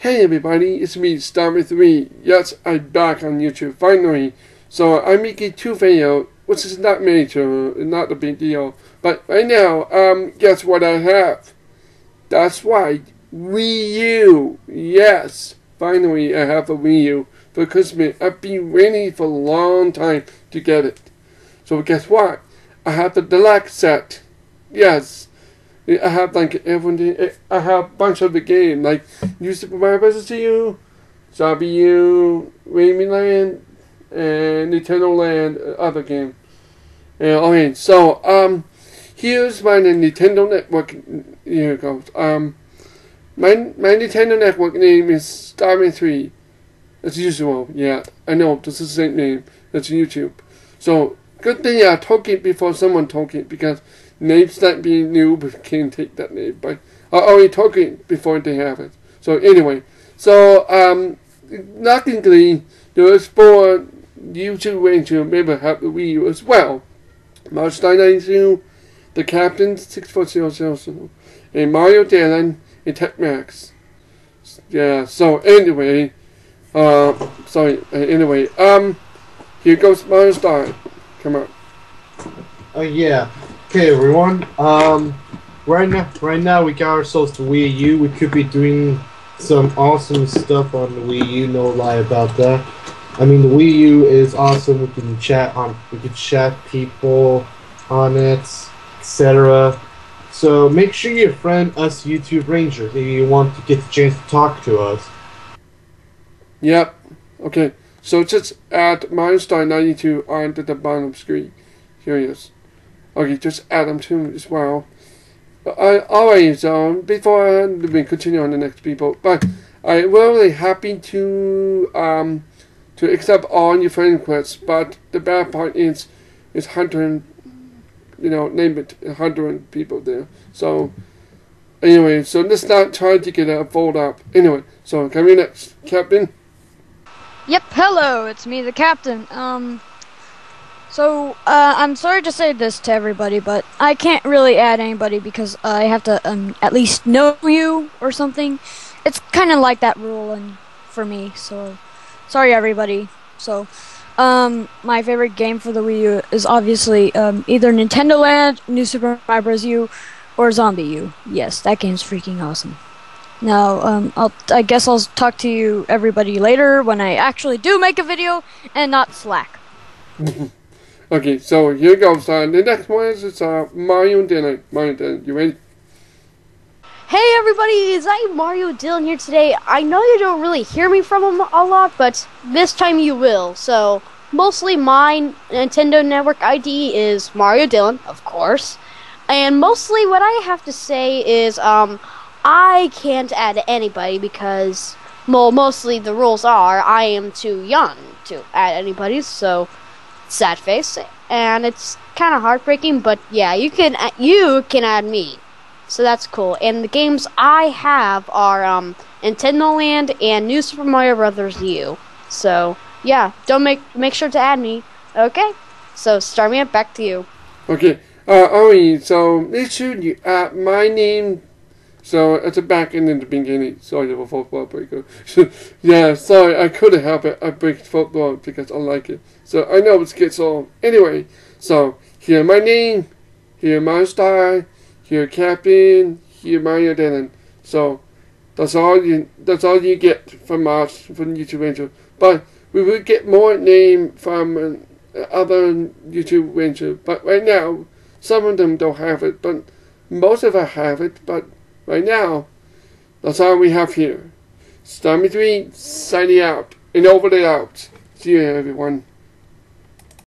Hey everybody, it's me, Starmy3. Yes, I'm back on YouTube, finally. So I'm making two videos, which is not major, not a big deal. But right now, um, guess what I have? That's right, Wii U. Yes, finally I have a Wii U for Christmas. I've been waiting for a long time to get it. So guess what? I have the deluxe set. Yes. I have like everything. I have a bunch of the game like New Super Mario Bros. U, ZombiU, Rayman Land, and Nintendo Land, uh, other game. Yeah, okay, so um, here's my Nintendo Network. Here it goes. Um, my my Nintendo Network name is Starman Three. As usual, yeah, I know this is the same name. That's YouTube. So good thing I took it before someone took it because names not being new but can't take that name. But I already it before they have it. So anyway, so um, luckily there's four YouTube Ranger maybe have the Wii U as well. March 992, the Captain 64000, and Mario Dallin and Tech Max. Yeah, so anyway, uh, sorry, uh, anyway, um, here goes Mario Star. Come on. Oh, yeah. Okay, everyone. Um, right now, right now we got ourselves the Wii U. We could be doing some awesome stuff on the Wii U. No lie about that. I mean, the Wii U is awesome. We can chat on, we can chat people on it, etc. So make sure you friend us YouTube Rangers if you want to get the chance to talk to us. Yep. Okay. So just add milestone 92 onto the bottom screen. Here it is. Okay, just add them to as well. Uh, alright, so before we continue on the next people, but I'm really happy to um to accept all your friend requests, but the bad part is it's hundred you know, name it hundred people there. So anyway, so let's not try to get a fold up. Anyway, so coming next, Captain. Yep, hello, it's me, the captain. Um, so, uh, I'm sorry to say this to everybody, but I can't really add anybody because I have to um, at least know you or something. It's kind of like that rule for me, so sorry everybody. So, um, my favorite game for the Wii U is obviously um, either Nintendo Land, New Super Mario Bros. U, or ZombiU. Yes, that game's freaking awesome. Now, um, I'll, I guess I'll talk to you everybody later when I actually do make a video and not Slack. Okay, so here goes. Uh, the next one is uh, Mario Dylan. Mario Dylan, you ready? Hey everybody, it's I Mario Dylan here today. I know you don't really hear me from a lot, but this time you will. So, mostly my Nintendo Network ID is Mario Dylan, of course. And mostly what I have to say is, um, I can't add anybody because, well, mostly the rules are I am too young to add anybody, so sad face, and it's kind of heartbreaking. But yeah, you can you can add me, so that's cool. And the games I have are um, Nintendo Land and New Super Mario Brothers U. So yeah, don't make make sure to add me. Okay, so start me up. Back to you. Okay, uh, Ari, so make sure you add my name so at the back end in the beginning, sorry for football breaker. yeah, sorry, I couldn't help it. I break football because I like it. So I know it gets all. Anyway, so here my name, here my star, here captain, here my identity. So that's all you. That's all you get from us from YouTube Ranger. But we will get more name from uh, other YouTube Ranger. But right now, some of them don't have it. But most of us have it. But right now, that's all we have here. Stormy 3 signing out and over the out. See you everyone.